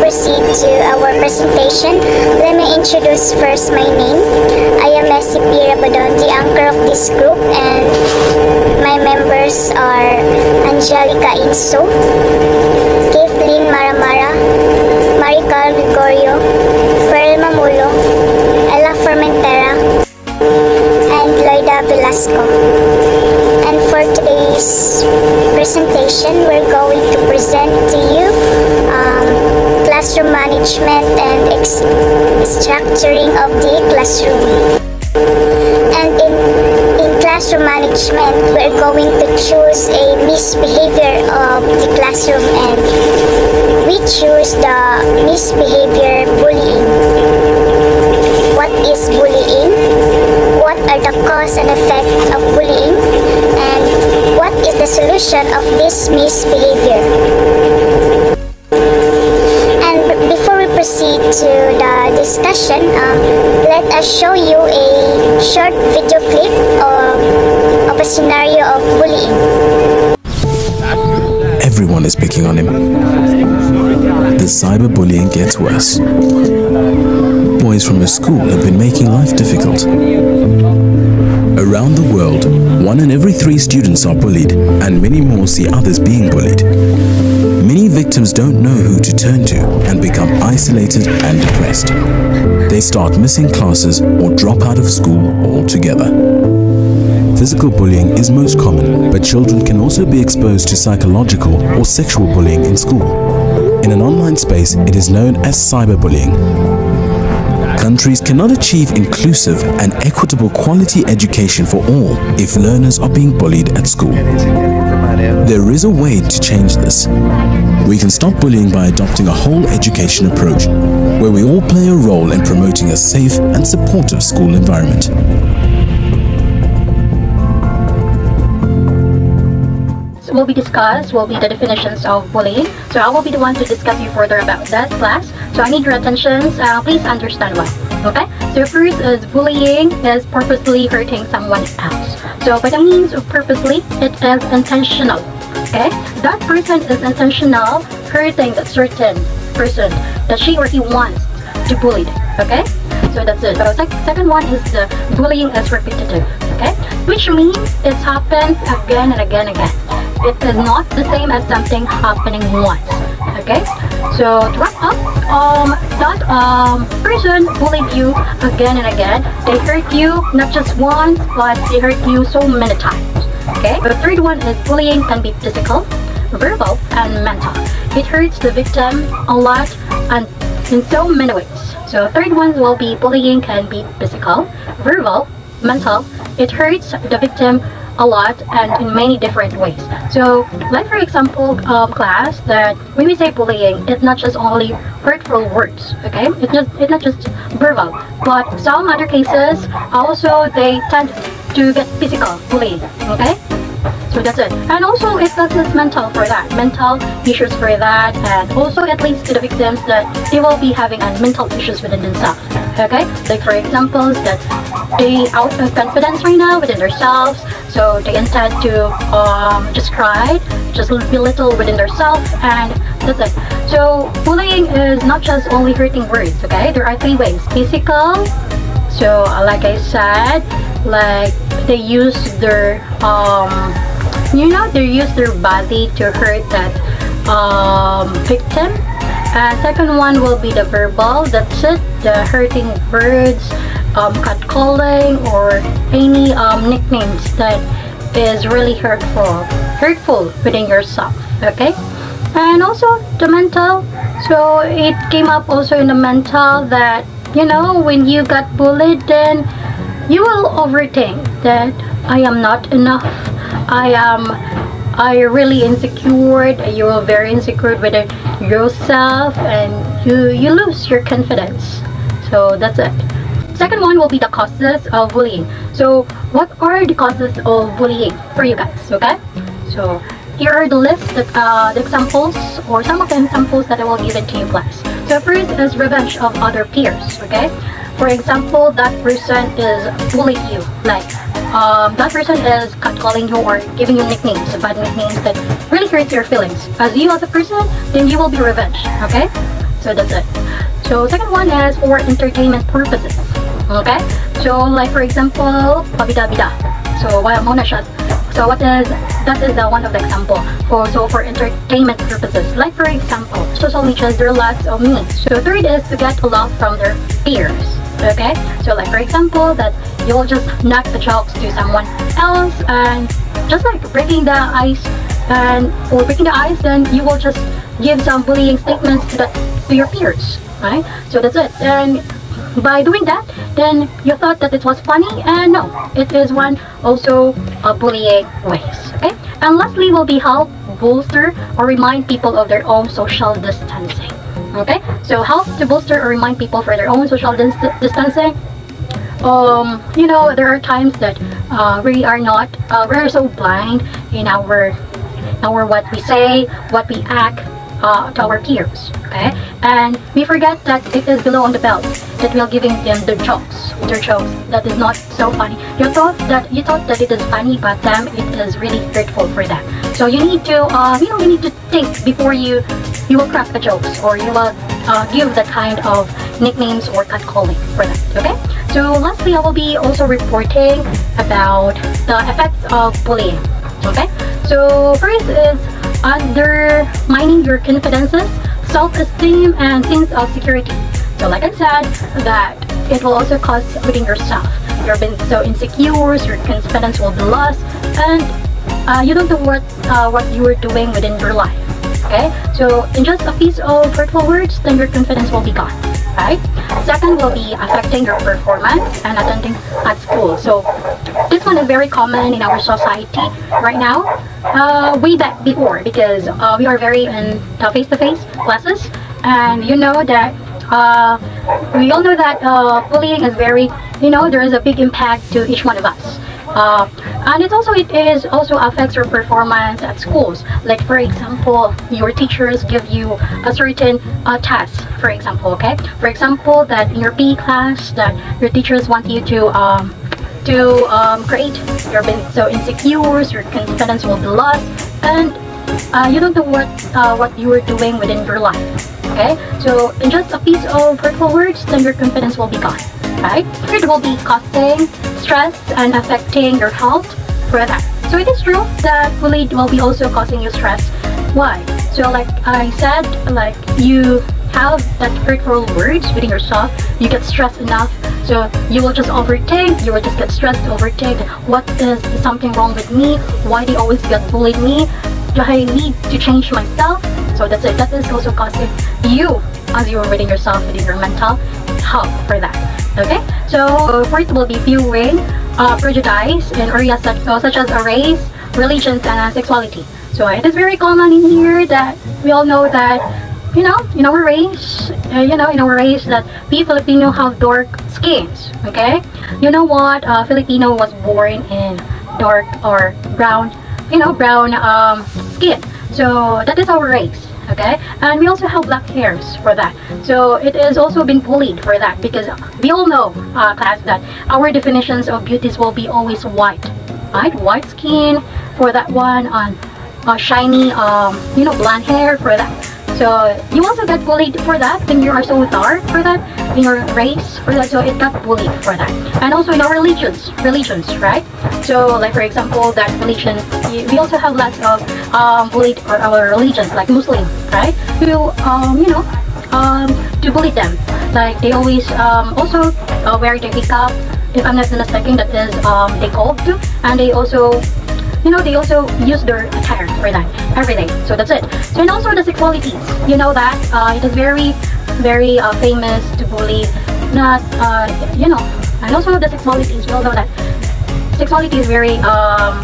proceed to our presentation, let me introduce first my name. I am Messi P. Rabadon, the anchor of this group, and my members are Angelica Inso, Kathleen Maramara, Marical Gregorio, Pearl Mamulo, Ella Formentera, and Loida Velasco. And for today's presentation, we're going to present to you management and structuring of the classroom. And in, in classroom management, we're going to choose a misbehavior of the classroom and we choose the misbehavior bullying. What is bullying? What are the cause and effect of bullying? And what is the solution of this misbehavior? To the discussion, um, let us show you a short video clip of, of a scenario of bullying. Everyone is picking on him. The cyberbullying gets worse. Boys from his school have been making life difficult. Around the world, one in every three students are bullied, and many more see others being bullied. Victims don't know who to turn to and become isolated and depressed. They start missing classes or drop out of school altogether. Physical bullying is most common, but children can also be exposed to psychological or sexual bullying in school. In an online space, it is known as cyberbullying. Countries cannot achieve inclusive and equitable quality education for all if learners are being bullied at school. There is a way to change this. We can stop bullying by adopting a whole education approach, where we all play a role in promoting a safe and supportive school environment. So will be discussed will be the definitions of bullying. So I will be the one to discuss you further about that class. So I need your attention. Uh, please understand why. Okay. So first is bullying is purposely hurting someone else. So by the means of purposely, it is intentional. Okay. That person is intentional hurting that certain person that she or he wants to bully. Okay. So that's it. But The sec- second one is the bullying is repetitive. Okay. Which means it happens again and again and again it is not the same as something happening once okay so to wrap up um that um person bullied you again and again. They hurt you not just once but they hurt you so many times okay? The third one is bullying can be physical verbal and mental. It hurts the victim a lot and in so many ways. So third one will be bullying can be physical verbal mental. It hurts the victim a lot and in many different ways. So, like for example, um, class that when we say bullying, it's not just only hurtful words, okay? It's just it's not just verbal, but some other cases also they tend to get physical bullying, okay? So that's it. And also it causes mental for that, mental issues for that, and also it leads to the victims that they will be having uh, mental issues within themselves. Okay, like for examples that they out of confidence right now within themselves, so they intend to um, just cry, just belittle within themselves, and that's it. So bullying is not just only hurting words. Okay, there are three ways: physical. So uh, like I said, like they use their um, you know, they use their body to hurt that um, victim. And second one will be the verbal. That's it. The hurting words, um, catcalling, or any um, nicknames that is really hurtful, hurtful within yourself. Okay. And also the mental. So it came up also in the mental that you know when you got bullied, then you will overthink that I am not enough. I am I really insecure. You are very insecure with yourself, and you you lose your confidence. So that's it. Second one will be the causes of bullying. So what are the causes of bullying for you guys? Okay. So here are the list, that, uh, the examples, or some of the examples that I will give it to you guys So first is revenge of other peers. Okay. For example, that person is bullying you, like um, that person is catcalling you or giving you nicknames, bad nicknames that really hurts your feelings. As you as a person, then you will be revenge. Okay. So that's it. So second one is for entertainment purposes. Okay? So like for example, pabida-bida. So why muna siya. So what is that is the one of the example for so for entertainment purposes. Like for example, social media there are lots of means. So third is to get a love from their peers. Okay? So like for example that you'll just knock the jokes to someone else and just like breaking the ice and or breaking the ice then you will just give some bullying statements to the to your peers right? So that's it. And by doing that then you thought that it was funny and no it is one also a bullying ways okay? And lastly will be help bolster or remind people of their own social distancing okay? So help to bolster or remind people for their own social dis distancing um you know there are times that uh, we are not uh, we're so blind in our our what we say what we act uh, to our peers okay? And we forget that it is below on the belt that we are giving them the jokes their jokes. That is not so funny. You thought that you thought that it is funny but them it is really hurtful for them. So you need to uh, you know you need to think before you you will crack the jokes or you will uh, give that kind of nicknames or catcalling for that okay? So lastly i will be also reporting about the effects of bullying okay? So first is undermining your confidences self-esteem and sense of security. So like i said that it will also cause within yourself. You're being so insecure your confidence will be lost and uh, you don't know what uh, what you are doing within your life okay? So in just a piece of hurtful words then your confidence will be gone right? Second will be affecting your performance and attending at school. So this one is very common in our society right now uh, way back before because uh, we are very in face-to-face -face classes. And you know that uh, we all know that uh, bullying is very you know there is a big impact to each one of us uh, and it also it is also affects your performance at schools. Like for example your teachers give you a certain uh, task for example okay? For example that in your PE class that your teachers want you to um, to um, create you're being so insecure your confidence will be lost and uh, you don't know what uh, what you are doing within your life okay? So in just a piece of hurtful words then your confidence will be gone right it will be causing stress and affecting your health for that. So it is true that bullying will be also causing you stress. Why? So like I said, like you have that hurtful words within yourself, you get stressed enough, so you will just overthink, you will just get stressed, overthink, what is something wrong with me? Why they always get bullied me? Do I need to change myself? So that's it. That is also causing you as you are within yourself, within your mental health for that. Okay? So for it will be viewing uh, prejudice in areas such, uh, such as race, religions, and uh, sexuality. So it is very common in here that we all know that you know, in our race, uh, you know, in our race that we Filipino have dark skins, okay? You know what? Uh, Filipino was born in dark or brown, you know, brown um, skin. So that is our race okay? And we also have black hairs for that. So it is also been bullied for that because we all know uh, class that our definitions of beauties will be always white. Right? White skin for that one on uh, shiny um, you know blonde hair for that so you also get bullied for that when you are so dark for that in your race for that so it got bullied for that. And also in our religions religions right? So like for example that religions we also have lots of um, bullied or our religions like Muslim right? Who um, you know um, to bully them. Like they always um, also uh, wear the hijab if I'm not mistaken that is um, they called to and they also you know they also use their attire for that every day. So that's it. So and also the sexualities you know that uh, it is very very uh, famous to bully. Not uh, you know and also the sexualities we all know that sexuality is very um,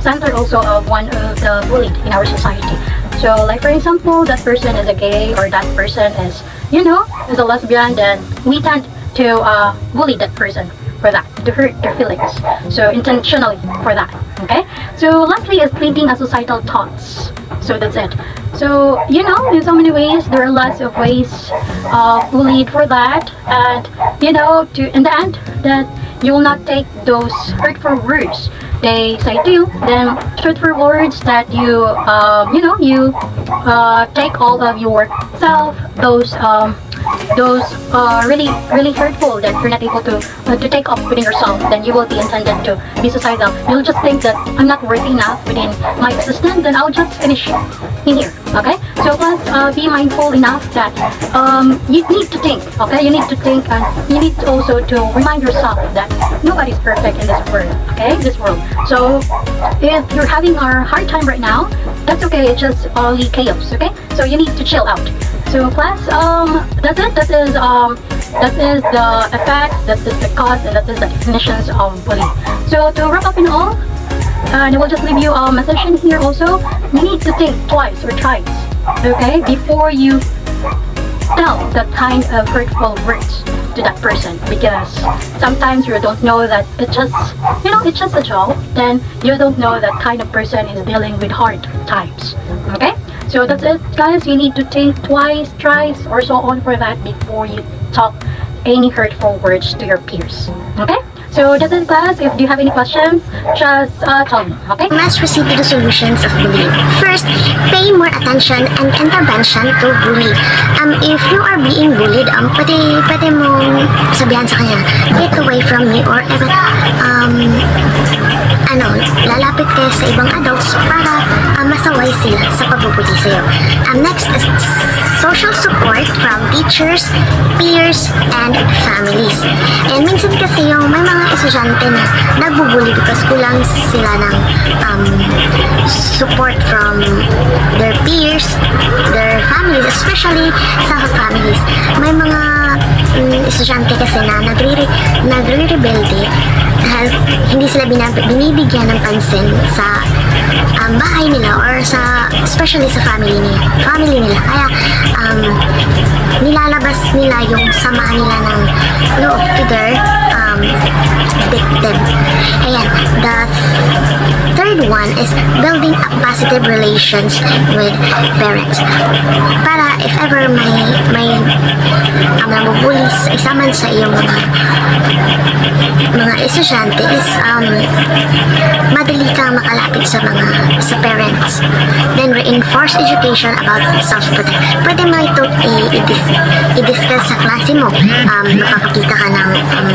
center also of one of the bullied in our society. So like for example that person is a gay or that person is you know is a lesbian then we tend to uh, bully that person for that to hurt their feelings so intentionally for that okay? So lastly is painting a societal thoughts. So that's it. So you know in so many ways there are lots of ways uh, bullied for that. And you know to in the end that you will not take those hurtful words. They say to you, then hurtful words that you, um, you know, you uh, take all of yourself, those um, those uh, really really hurtful that you're not able to uh, to take up within yourself then you will be intended to be suicidal. You'll just think that i'm not worthy enough within my existence then i'll just finish in here okay? So plus uh, be mindful enough that um, you need to think okay? You need to think and you need also to remind yourself that nobody's perfect in this world okay? This world. So if you're having a hard time right now that's okay. It's just only chaos okay? So you need to chill out so class, um, that's it. That is um, that is the effect, that is the cause, and that is the definitions of bullying. So to wrap up in all, and I will just leave you a message in here also. You need to think twice or thrice, okay, before you tell that kind of hurtful words to that person because sometimes you don't know that it's just you know it's just a job then you don't know that kind of person is dealing with hard times okay so that's it guys, you need to think twice, thrice or so on for that before you talk any hurtful words to your peers. Okay? So that's it class. If you have any questions, just uh, tell me. Okay? Let's proceed to the solutions of bullying. First, pay more attention and intervention to bully. Um, if you are being bullied, um, pwede, pwede mong sabihan sa kanya, get away from me or even um, ano, lalapit kayo sa ibang adults para masaway sila sa pagbubuli sa'yo. Um, next is social support from teachers, peers, and families. And minsan kasi yung may mga estudyante na nagbubuli because kulang sila ng um, support from their peers, their families, especially sa families. May mga um, estudyante kasi na nagre-rebelde dahil hindi sila binibigyan ng pansin sa um, bahay nila or sa especially sa family nila family nila. Kaya um, nilalabas nila yung sama nila ng loob to their um, victim. Ayan the third one is building up positive relations with parents. Para if ever may may um, nabubulis isa man sa iyong mga mga estudyante is um, madali kang makalapit sa mga sa parents. Then reinforce education about self-protection. Pwede mo ito i-discuss sa klase mo. Um, makakakita ka ng um,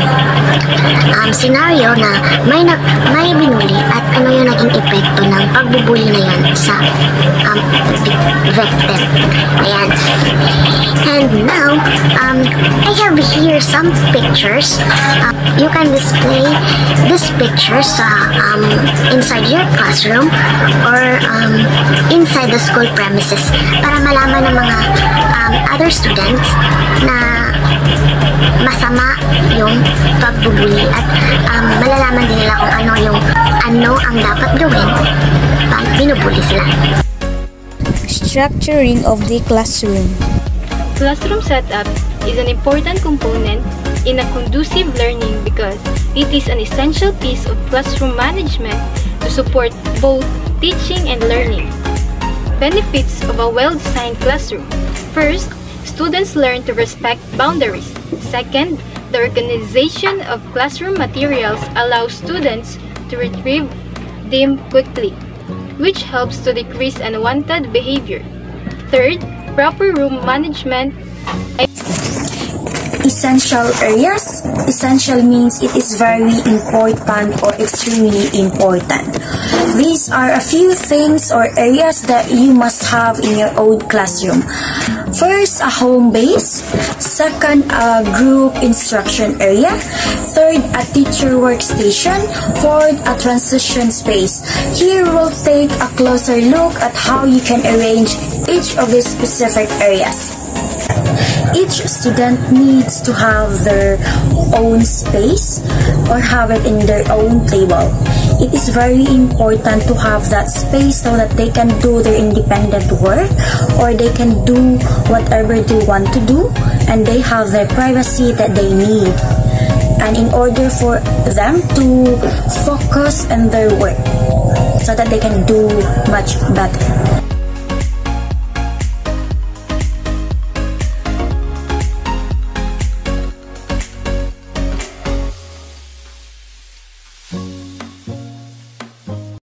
um, scenario na may, na, may binuli at ano yung naging epekto ng pagbubuli na yan sa um, victim. Ayan. And now, um, I have here some pictures. Uh, you can display these pictures uh, um, inside your classroom or um, inside the school premises para malaman ng mga um, other students na masama yung pagbubuli at um, malalaman din nila kung ano yung ano ang dapat gawin pag binubuli sila. Structuring of the classroom Classroom setup is an important component in a conducive learning because it is an essential piece of classroom management to support both teaching and learning. Benefits of a well-designed classroom. First, students learn to respect boundaries. Second, the organization of classroom materials allows students to retrieve them quickly, which helps to decrease unwanted behavior. Third, proper room management essential areas. Essential means it is very important or extremely important. These are a few things or areas that you must have in your own classroom. First, a home base. Second, a group instruction area. Third, a teacher workstation. Fourth, a transition space. Here we'll take a closer look at how you can arrange each of these specific areas each student needs to have their own space or have it in their own table. It is very important to have that space so that they can do their independent work or they can do whatever they want to do and they have their privacy that they need. And in order for them to focus on their work so that they can do much better.